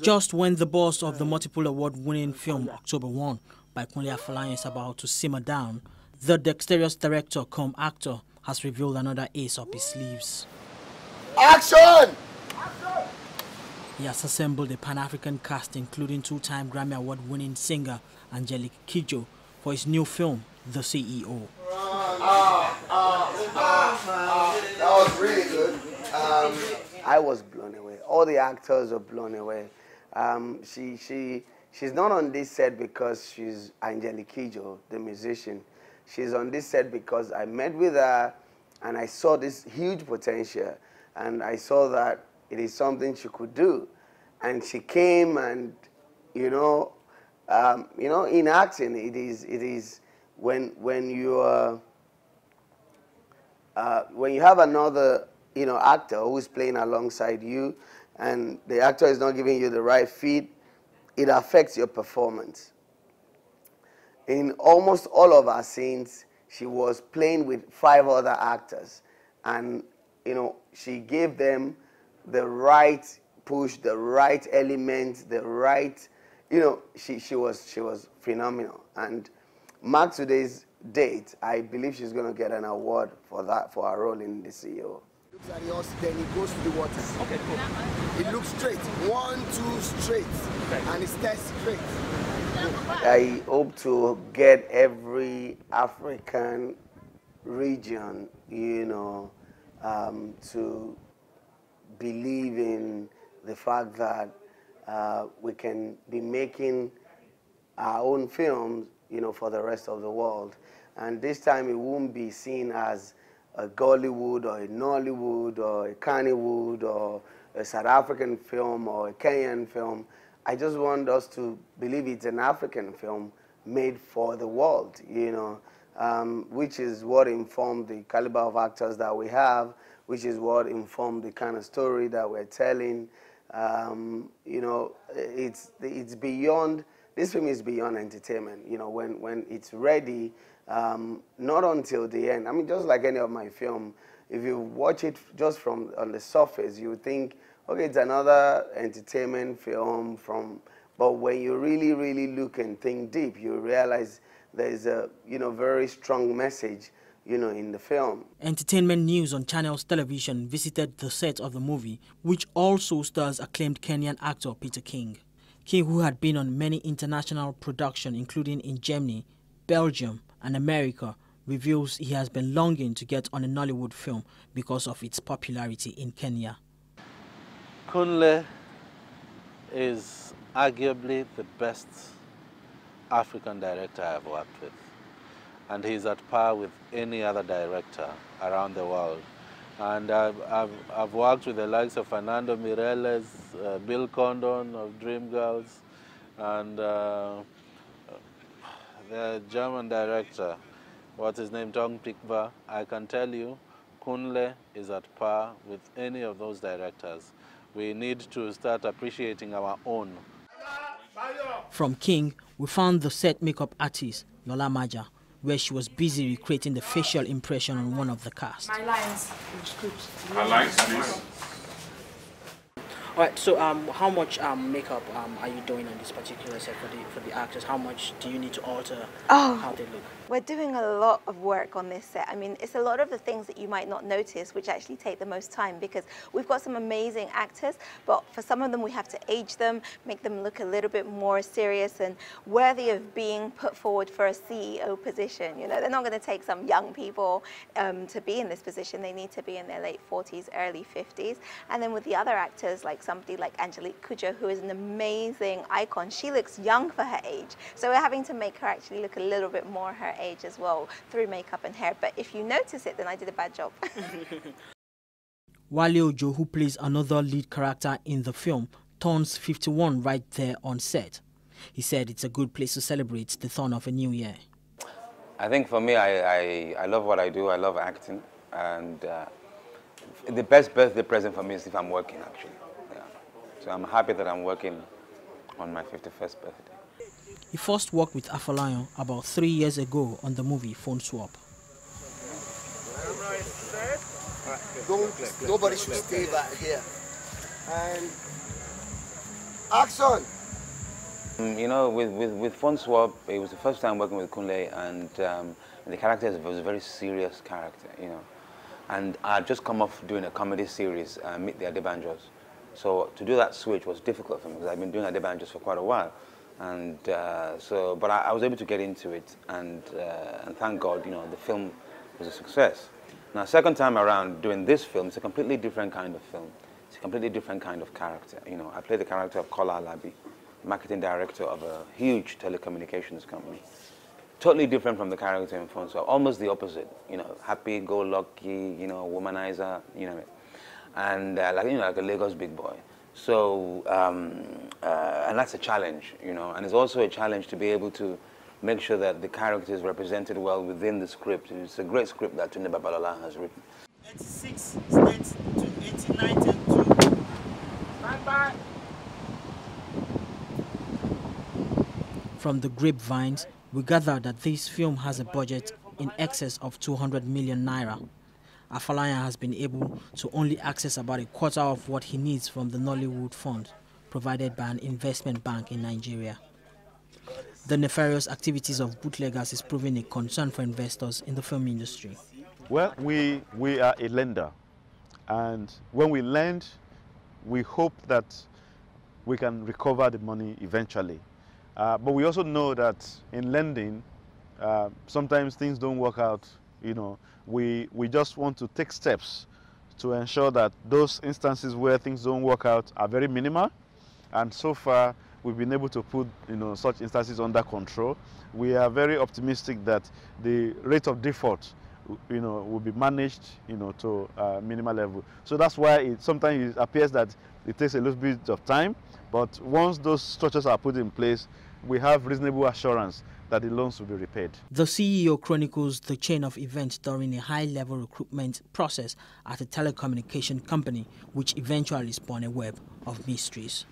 Just when the boss of the multiple award-winning film October 1 by Kunle Afolayan is about to simmer down, the dexterous director come actor has revealed another ace up his sleeves. Action! He has assembled a Pan-African cast including two-time Grammy Award-winning singer Angelique Kidjo for his new film, The CEO. Uh, uh, uh, that was really good. Um, I was blown. All the actors are blown away. Um, she, she, she's not on this set because she's Angelique Kidjo, the musician. She's on this set because I met with her and I saw this huge potential and I saw that it is something she could do. And she came and, you know, um, you know, in acting, it is, it is when, when you are, uh, when you have another, you know, actor who's playing alongside you and the actor is not giving you the right feed, it affects your performance. In almost all of our scenes, she was playing with five other actors and, you know, she gave them the right push, the right element, the right, you know, she, she, was, she was phenomenal. And mark today's date, I believe she's going to get an award for that, for her role in the CEO. Looks at the horse, then he goes to the water. Okay, cool. It looks straight. One, two, straight. Okay. And it stays straight. I hope to get every African region, you know, um, to believe in the fact that uh, we can be making our own films, you know, for the rest of the world. And this time it won't be seen as a Gollywood or a Nollywood or a Kannywood or a South African film or a Kenyan film. I just want us to believe it's an African film made for the world, you know, um, which is what informed the caliber of actors that we have, which is what informed the kind of story that we're telling. Um, you know, it's, it's beyond, this film is beyond entertainment. You know, when, when it's ready, um, not until the end. I mean, just like any of my film, if you watch it just from on the surface, you think, okay, it's another entertainment film from, but when you really, really look and think deep, you realize there's a, you know, very strong message you know, in the film. Entertainment News on Channels Television visited the set of the movie, which also stars acclaimed Kenyan actor Peter King. King, who had been on many international productions, including in Germany, Belgium, and America, reveals he has been longing to get on a Nollywood film because of its popularity in Kenya. Kunle is arguably the best African director I've worked with and he's at par with any other director around the world. And I've, I've, I've worked with the likes of Fernando Meirelles, uh, Bill Condon of Dreamgirls, and uh, the German director, what's his name, Tom Tykwer. I can tell you, Kunle is at par with any of those directors. We need to start appreciating our own. From King, we found the set makeup artist, Lola Maja, where she was busy recreating the facial impression on one of the cast. My lines in the script. Her lines, please. All right. So, um, how much um, makeup um, are you doing on this particular set for the for the actors? How much do you need to alter Oh. how they look? We're doing a lot of work on this set. I mean, it's a lot of the things that you might not notice, which actually take the most time because we've got some amazing actors, but for some of them we have to age them, make them look a little bit more serious and worthy of being put forward for a CEO position. You know, they're not going to take some young people um, to be in this position. They need to be in their late 40s, early 50s. And then with the other actors, like somebody like Angelique Kidjo, who is an amazing icon, she looks young for her age. So we're having to make her actually look a little bit more her age as well through makeup and hair. But if you notice it, then I did a bad job. Wale Ojo, who plays another lead character in the film, turns 51 right there on set. He said it's a good place to celebrate the dawn of a new year. I think for me, I, I, I love what I do. I love acting. And uh, the best birthday present for me is if I'm working, actually. Yeah. So I'm happy that I'm working on my 51st birthday. He first worked with Afolayan about three years ago on the movie Phone Swap. Don't, nobody should stay back here. And Action! Um, you know, with, with, with Phone Swap, it was the first time working with Kunle, and um, the character was a very serious character, you know. And I had just come off doing a comedy series, uh, Meet the Adebanjos. So to do that switch was difficult for me because I've been doing Adebanjos for quite a while. And uh, so, but I, I, was able to get into it, and, uh, and thank God, you know, the film was a success. Now, second time around doing this film, it's a completely different kind of film. It's a completely different kind of character. You know, I play the character of Kola Alabi, marketing director of a huge telecommunications company. Totally different from the character in Swap, almost the opposite. You know, happy-go-lucky, you know, womanizer, you know, and uh, like you know, like a Lagos big boy. So, um, uh, and that's a challenge, you know, and it's also a challenge to be able to make sure that the character is represented well within the script. It's a great script that Tunde Babalola has written. 86 states to 89 to Stand by. From the grapevines, we gather that this film has a budget in excess of 200 million naira. Afolayan has been able to only access about a quarter of what he needs from the Nollywood Fund provided by an investment bank in Nigeria. The nefarious activities of bootleggers is proving a concern for investors in the film industry. Well, we, we are a lender, and when we lend, we hope that we can recover the money eventually. Uh, but we also know that in lending, uh, sometimes things don't work out. You know, we, we just want to take steps to ensure that those instances where things don't work out are very minimal. And so far, we've been able to put you know, such instances under control. We are very optimistic that the rate of default you know, will be managed you know, to a minimal level. So that's why it, sometimes it appears that it takes a little bit of time, but once those structures are put in place, we have reasonable assurance that the loans will be repaid. The CEO chronicles the chain of events during a high-level recruitment process at a telecommunication company, which eventually spawned a web of mysteries.